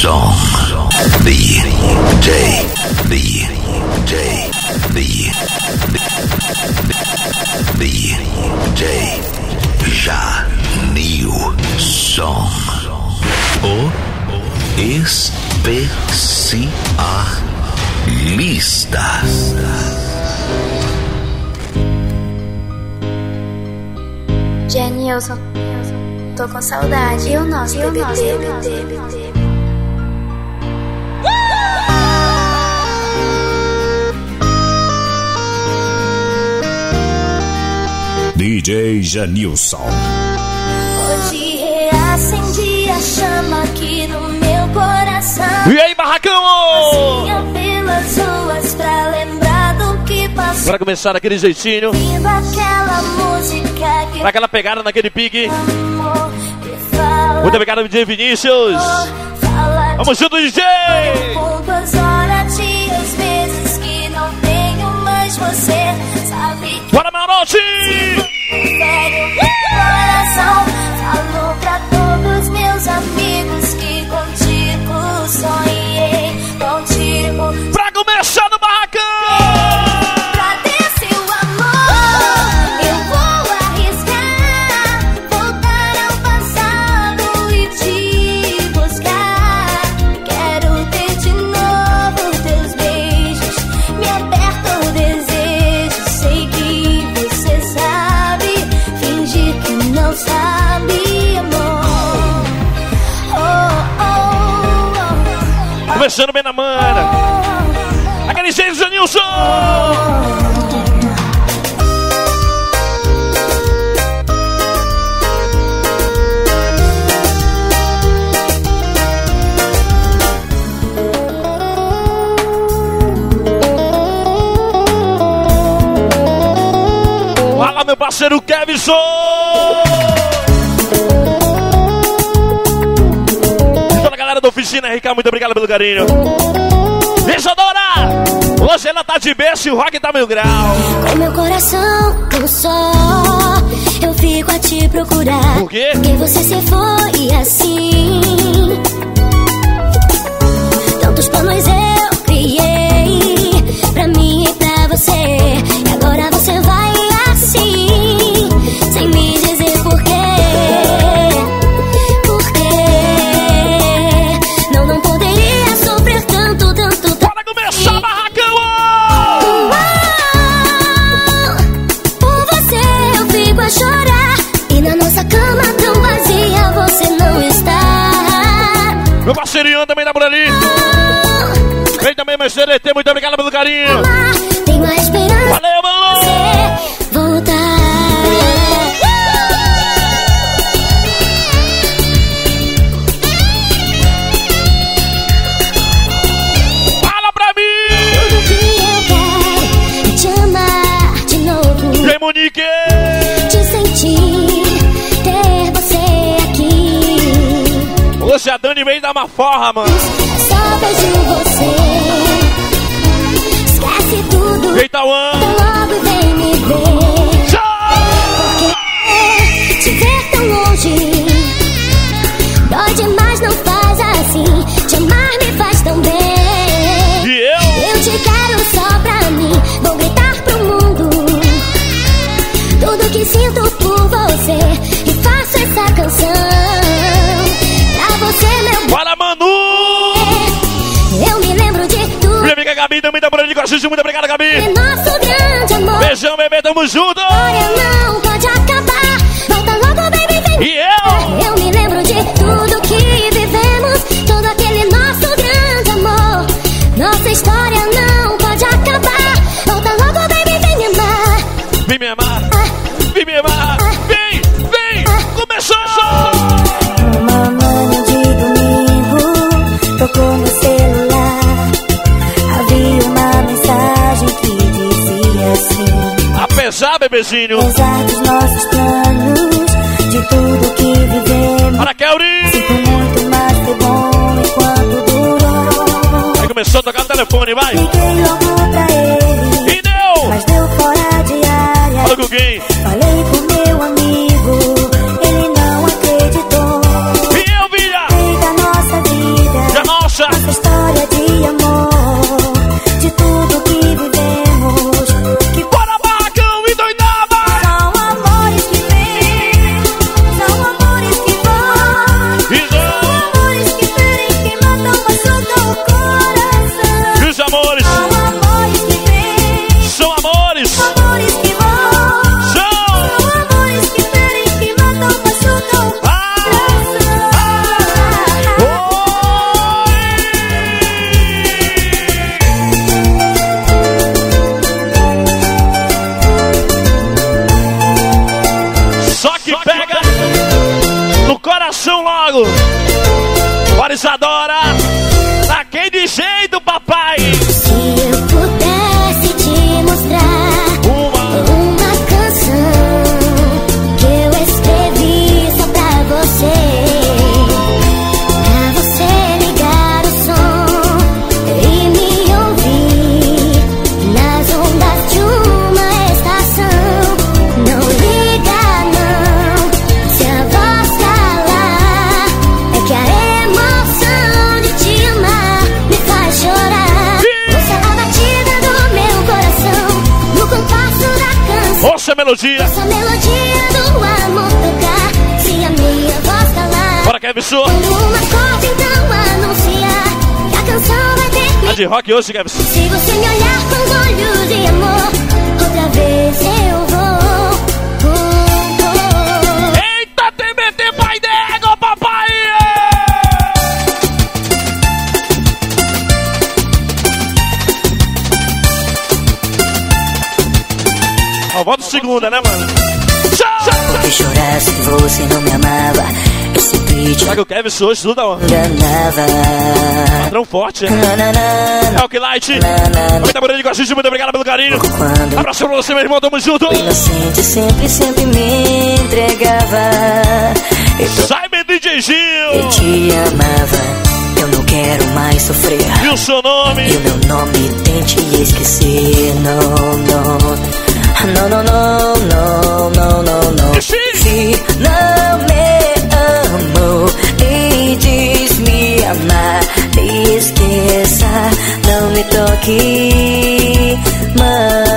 song. The J. The J. The The J. Já New Song. O especialista. Jenilson, tô com saudade. E o nosso e o nosso, DJ Janilson. Hoje reacendi a chama aqui no meu coração. E aí, barracão? Passinha pelas ruas pra lembrar do que passou. Bora começar daquele jeitinho. Ouvindo aquela música que Naquela pegada, naquele pique. amor. Muito obrigado, DJ Vinícius. Vamos junto, DJ! Poucas horas, dias, vezes que não tenho mais você. Bora, meu coração. Mana. Aquele jeito, Janilson! Fala, meu parceiro Kevson! Oficina RK, muito obrigado pelo carinho. Isadora! Hoje ela tá de berço e o rock tá mil grau. Com meu coração tão só, eu fico a te procurar. Por quê? Porque você se foi assim. Tantos planos eu criei pra mim e pra você. Meu parceiro Ian também tá por ali. Vem também, meu CDT, muito obrigado pelo carinho. Dar uma forra, mano. Só vejo você Gabi também tá gente. Muito obrigado, Gabi! É nosso grande amor Beijão, bebê, tamo junto! Bebezinho! Apesar dos nossos planos, de tudo que vivemos, Bora, Kelly! sinto muito, mas foi bom enquanto durou. Aí começou a tocar no telefone, vai! Liguei logo pra ele, E deu! mas deu fora de área. Fala com coração a melodia. Essa melodia do amor tocar, se a minha voz calar. Bora, Kevson. Quando uma corda então anunciar que a canção vai Tá ter de rock hoje, Kevson. Se você me olhar com os olhos de amor, outra vez eu segunda, né, mano? Tchau! Que chorasse que você não me amava. Eu te Será que o Kevson hoje tudo ó, enganava. padrão forte, né? É o que light. Muita Morena de Guaxixi, muito obrigado pelo carinho. Abraço pra você, meu irmão, tamo junto. inocente sempre, sempre me entregava. Eu, meu DJ eu Gil. te amava. Eu não quero mais sofrer. E o seu E nome? o meu nome tente esquecer. Não, não. Não, não, não, não, não, não, não. Sim. Se não me amou e diz me amar, me esqueça, não me toque mais.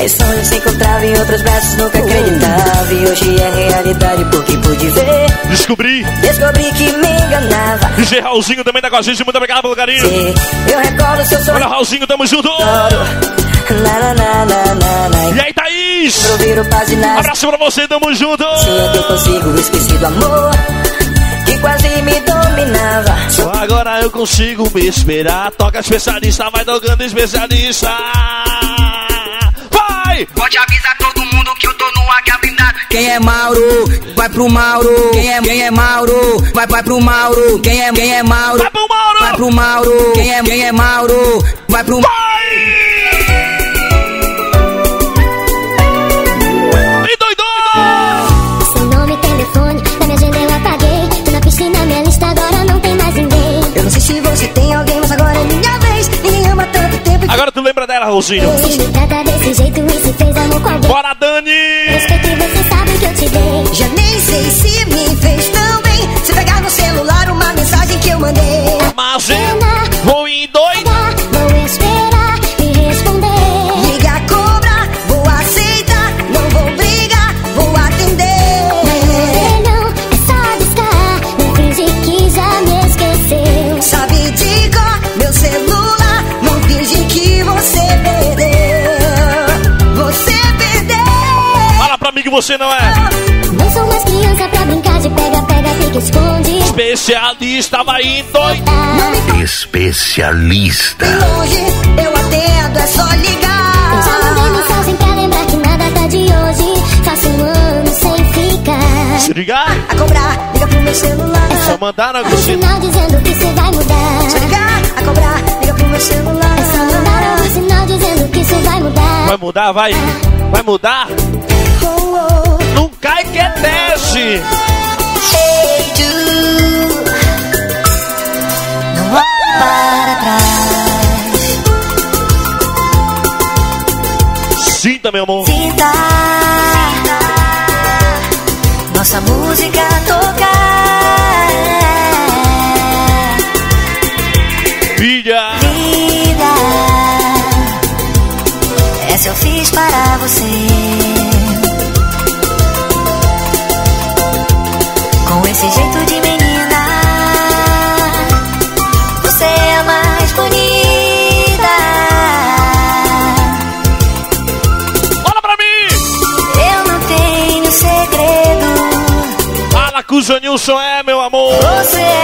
Em sonhos se encontrava em outros braços, nunca acreditava. E hoje é realidade porque pude ver. Descobri. Descobri que me enganava. DJ Raulzinho também tá com a gente, muito obrigado pelo carinho. Eu recordo seu sonho. Olha, Raulzinho, tamo junto. Na, na, na, na, na, na. E aí, Thaís? Abraço pra você, tamo junto. Se é que eu consigo esquecer do amor que quase me dominava. Só agora eu consigo me esperar. Toca especialista, vai tocando especialista. Vai! Pode avisar todo mundo que eu tô no águia blindado. Quem é Mauro, vai pro Mauro. Quem é, quem é Mauro, vai, vai pro Mauro. Quem é, quem é Mauro, Vai pro Mauro! vai pro Mauro. Quem é, quem é Mauro, vai pro Vai! Com alguém. Bora, Dani! Respeito você sabe que eu te dei. Já nem sei se me fez especialista, vai doido! Especialista. Longe, eu atendo, é só Eu já mandei ligar. mensagem pra lembrar que nada tá de hoje. Faço um ano sem ficar. Se ligar, A cobrar, liga pro meu celular. só mandaram Um Agostinho. sinal dizendo que cê vai mudar. Se ligar, a cobrar, liga pro meu celular. É só mandar um sinal dizendo que isso vai mudar. Vai mudar, vai? Vai mudar? Oh, oh. Não cai que é teste! Sinta, meu amor. Sinta nossa música tocar. Filha! Vida, essa eu fiz para você. Segredo. Fala que o Janilson é, meu amor! Você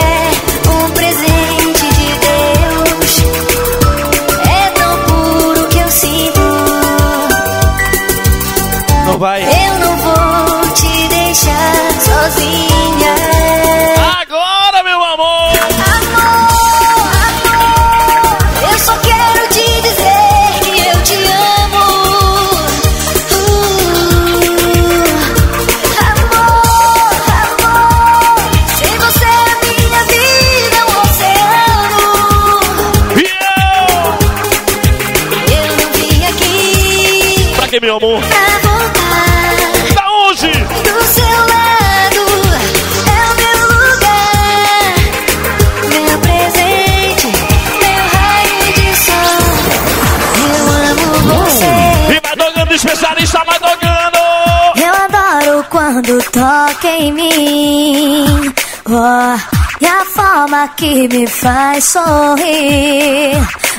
quando toca em mim. Oh, e a forma que me faz sorrir.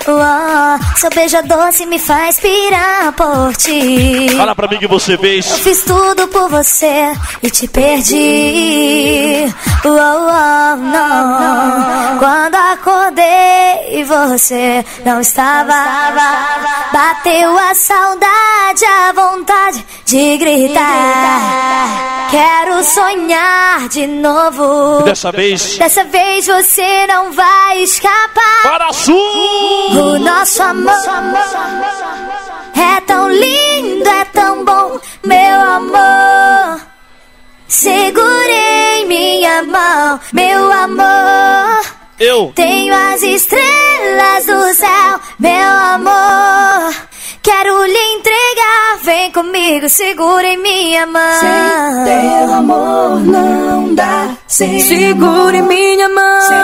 Oh, seu beijo doce me faz pirar por ti. Fala pra mim que você Eu fez. fiz tudo por você e te perdi. Oh, oh, não. Quando acordei e você não estava, bateu a saudade, a vontade de gritar. Quero sonhar de novo. Dessa vez, Dessa vez você não vai escapar. para sul! O nosso amor é tão lindo, é tão bom, meu amor. Segurei minha mão, meu amor. Eu. Tenho as estrelas do céu, meu amor. Quero lhe vem comigo, segura em minha mão. Teu amor não dá. Sem Segure minha mão. Sem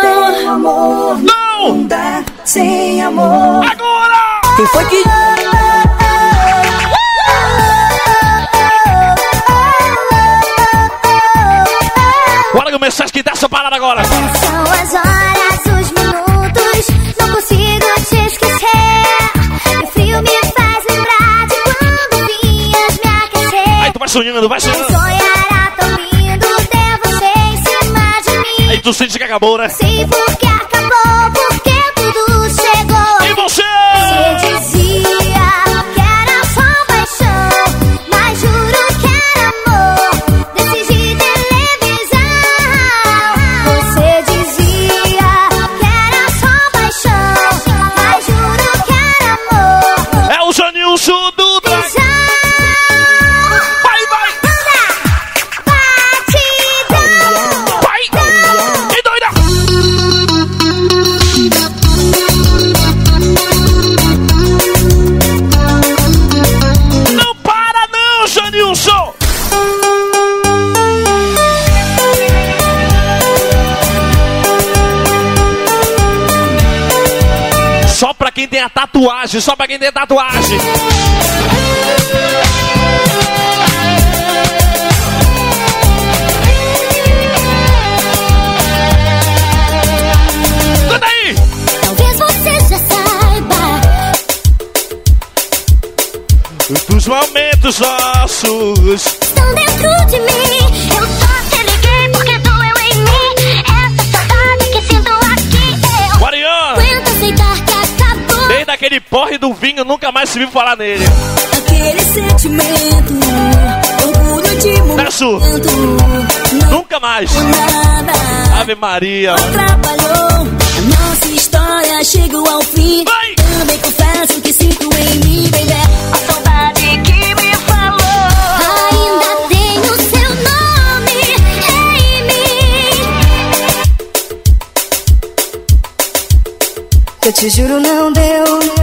teu amor Não! não dá. Sem amor. Agora! Quem foi que. Bora começar a esquentar essa parada agora! São as horas, sonhando, vai sonhando. Sonhar tão lindo ter você em cima de mim. Aí tu sente que acabou, né? Sei porque tatuagem, só pra quem tem tatuagem. Canta aí! Talvez você já saiba. Dos momentos nossos. estão dentro de mim. Porre do vinho, nunca mais se viu falar nele. Aquele sentimento. Orgulho de momento. Nunca mais. nada. Ave Maria. Atrapalhou. A nossa história chegou ao fim. Vai! Também confesso que sinto em mim, baby. A saudade que me falou. Ainda tenho seu nome em mim. Eu te juro, não deu.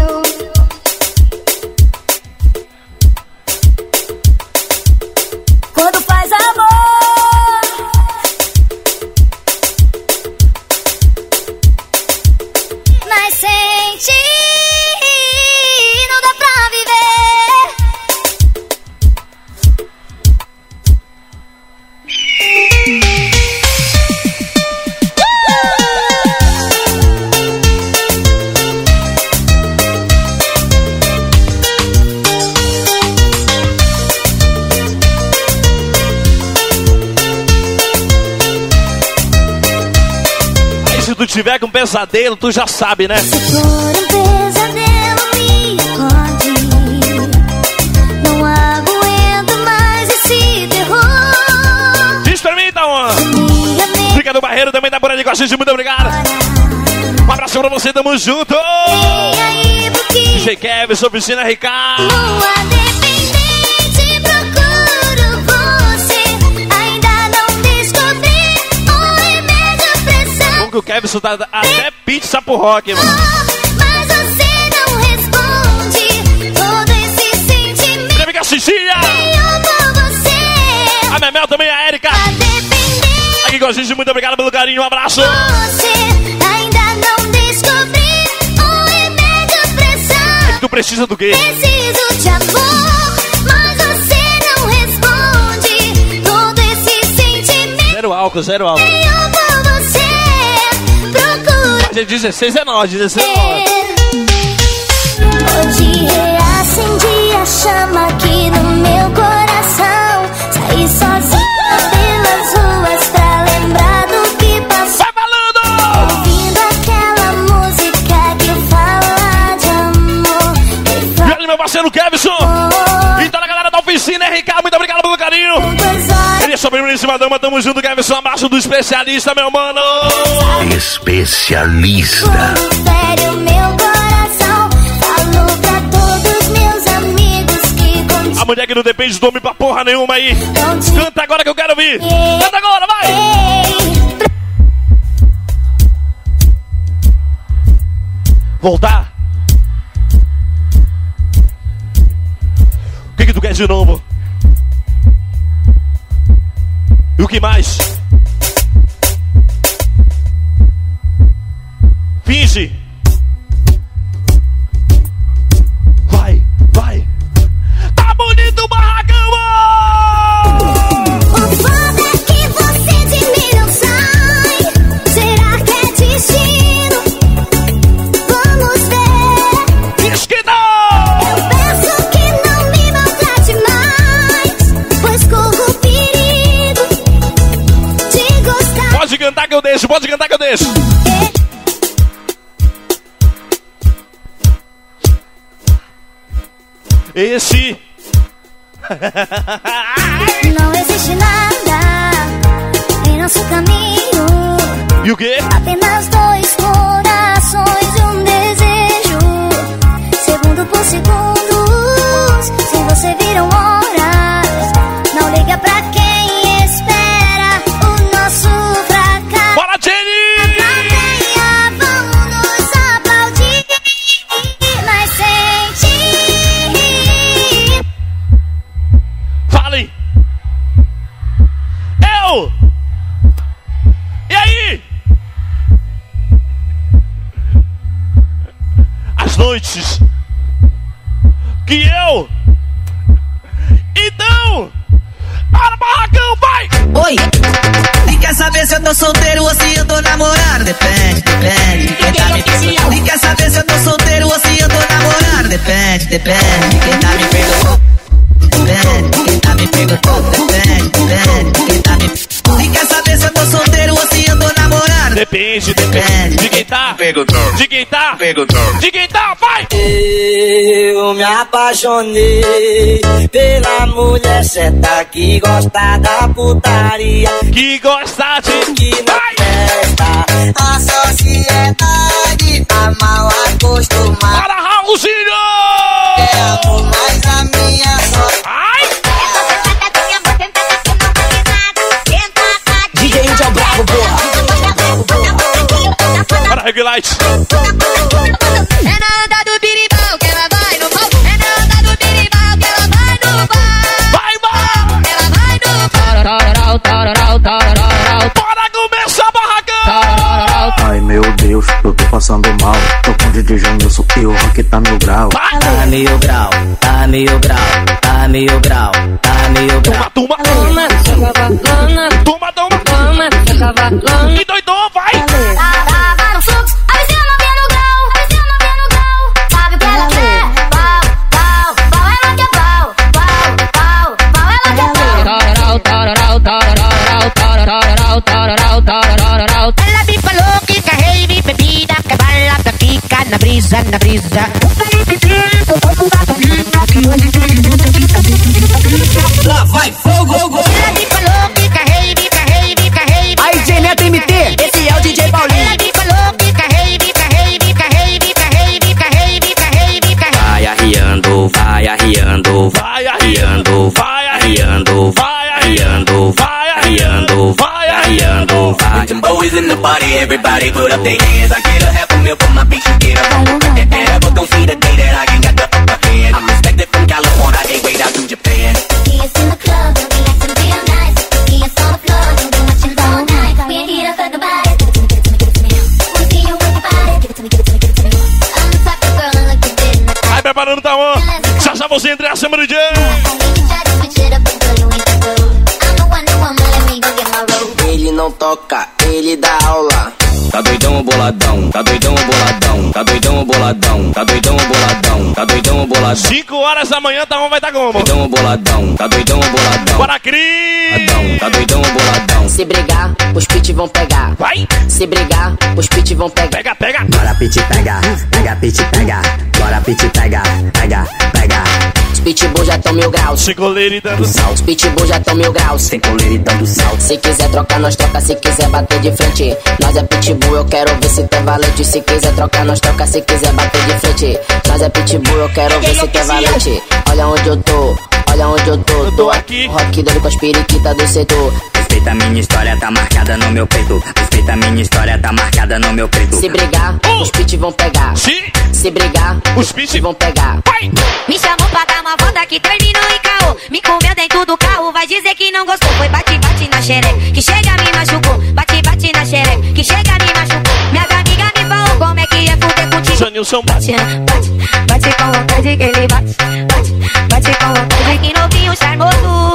pega um pesadelo, tu já sabe, né? Se for um pesadelo, me. Não aguento mais esse terror. Diz pra mim, Fica no barreiro também tá da Bora de muito obrigado. Um abraço pra você, tamo junto. DJ Kevin, sua piscina Ricardo. Lua, que o Kevin tá até pizza pro rock, mano. Mas você não responde todo esse sentimento. Minha amiga Cecília. Por você. A Memel também, a Erika. Aqui com a gente, muito obrigado pelo carinho. Um abraço. você. Ainda não descobri o remédio pressão. Tu precisa do quê? Preciso de amor, mas você não responde todo esse sentimento. Zero álcool, zero álcool. É 16 é nós, 16 é nós. Hoje reacendi a chama aqui no meu coração. Saí sozinha sua primeiríssima dama, tamo junto, Kevson. Abraço do especialista, meu mano. Especialista. Quando fere o meu coração, pra todos meus amigos que A mulher que não depende do homem pra porra nenhuma aí. Canta agora que eu quero ouvir. Canta agora, vai! Voltar. O que, que tu quer de novo? E o que mais? Finge. Depende, depende de quem tá. Perguntando. De quem tá. Perguntando. De quem tá, vai! Eu me apaixonei pela mulher certa que gosta da putaria Que gosta de. que não Vai! presta. A sociedade tá mal acostumada. Para, Raulzinho! Reg Light! É na onda do birimbau que ela vai no pau. É na onda do birimbau que ela vai no pau. Vai, vai! Ela vai no pau. Bora começar a barracão! Ai meu Deus, eu tô passando mal. Tô com o DJ Janilson e o rock tá mil grau. Vai! Tá mil grau, tá mil grau, tá mil grau, tá mil grau. Toma, toma! Toma, toma! Que doidão, vai! Boys in the party, everybody put up their hands. I get a half a meal for my bitch, you get a. And but don't see the day that I ain't got the upper hand. I'm respected from California, ain't wait out to Japan. Kids in the club, looking acting real nice. Kids on the floor, don't do much all night. We ain't here to fuck nobody. Give it to me, give it to me, give it to me. Wanna see you work your body. Give it to me, give it to me, give it to me. I'm the type of girl that look you dead in the Vai preparando o Tauan. Já já você entre a cima do DJ. eye. You try to switch it up, but girl, you ain't that rude. I'm the one, the woman, let me go get my robe. Ele não toca, boladão, tá doidão boladão, tá doidão boladão, tá doidão boladão, tá doidão boladão. 5 horas da manhã, Tauan vai estar como? Doidão boladão, tá doidão boladão. Bora, Cris! Tá doidão boladão. Se brigar, os pit vão pegar. Vai! Se brigar, os pit vão pegar. Pega, pega! Bora pit pega, pega pit pega. Bora pit pega, pega, pega. Pitbull já tão mil graus. Se goleiro e dando Salto, pitbull já tão mil graus. sem coleira e dando salto. Se quiser trocar, nós troca. Se quiser bater de frente, nós é pitbull. Eu quero ver se tu é valente. Se quiser trocar, nós troca. Se quiser bater de frente, nós é pitbull. Eu quero ver se tu é valente. Olha onde eu tô, olha onde eu tô. Eu tô aqui. Rock doido com as periquitas do setor. Respeita a minha história, tá marcada no meu peito. Respeita a minha história, tá marcada no meu peito. Se brigar, os pit vão pegar. Se Se brigar, os pit vão pegar. vai! Me chamou pra dar uma volta que terminou em caô. Me comeu dentro do carro, vai dizer que não gostou. Foi bate, bate na xereca, que chega me machucou. Bate, bate na xereca, que chega me machucou. Minha amiga me falou como é que é fuder contigo. Janilson Bate, bate, bate com vontade que ele bate. Bate, bate com vontade que novinho charmoso.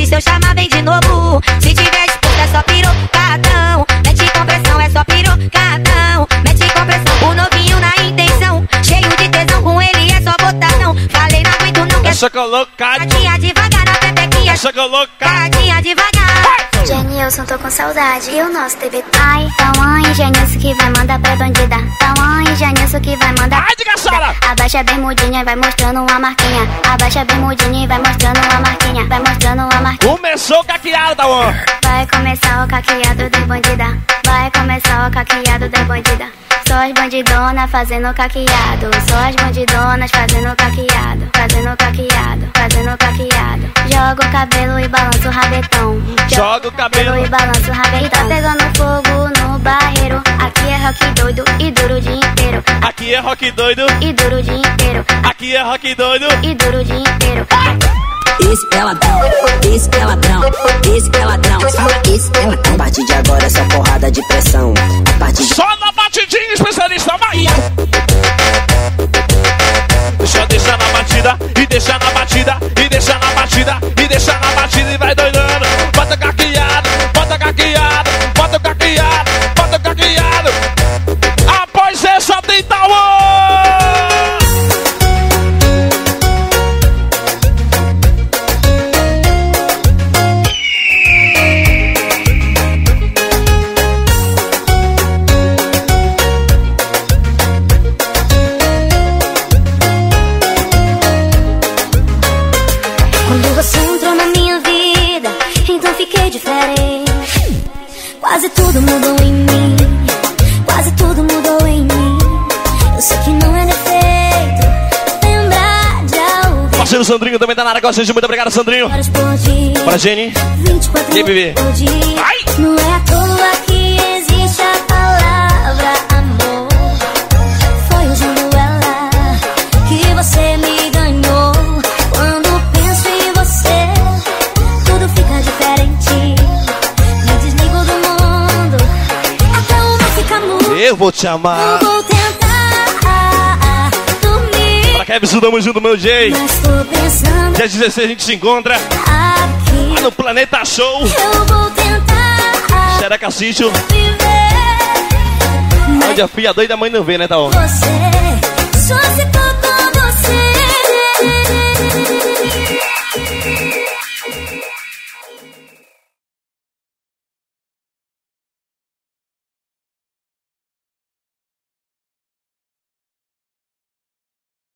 E se eu chamar vem de novo. Se tiver disputa é só pirocadão. Mete compressão, é só pirocadão. Mete compressão, o novinho na intenção. Cheio de tesão, com ele é só botadão. Falei, não aguento não, quer Essa colocadinha, Cadinha devagar na pepequinha. essa colocadinha. Genilson, tô com saudade. E o nosso TV? Ai, tamanho Genilson que vai mandar pra bandida. Tamanho Genilson que vai mandar. Ai, diga, Sara! Abaixa a bermudinha e vai mostrando uma marquinha. Abaixa a bermudinha e vai mostrando uma marquinha. Vai mostrando uma marquinha. Começou caqueado, Tauan! Vai começar o caqueado da bandida. Vai começar o caqueado da bandida. Só as bandidonas fazendo caqueado. Só as bandidonas fazendo caqueado. Fazendo caqueado. Fazendo caqueado. Joga o cabelo e balança o rabetão. Joga o cabelo. e balança o rabetão. E tá pegando fogo no barreiro. Aqui é rock doido e duro o dia inteiro. Aqui é rock doido, E duro o dia inteiro. aqui é rock doido. E duro o dia inteiro. Esse é ladrão, esse é ladrão, esse é ladrão. Esse é ladrão. A partir de agora é só porrada de pressão. A partir de Só na batidinha, especialista, vai! Deixa, deixa na batida, e deixa na batida, e deixa na batida, e deixa na batida e vai doidando. Tá com a gente. Muito obrigado, Sandrinho. Para Jenny. 24 E aí, bebê? Ai! Não é à toa que existe a palavra amor. Foi usando ela que você me ganhou. Quando penso em você, tudo fica diferente. Me desligo do mundo, até o mar fica mudo. Eu vou te amar. Kevin, tamo junto, meu Jay. mas tô pensando Dia 16 a gente se encontra aqui. no Planeta Show. Eu vou tentar Xereca Sítio, viver. onde a filha doida a mãe não vê, né, Taon? Você só se for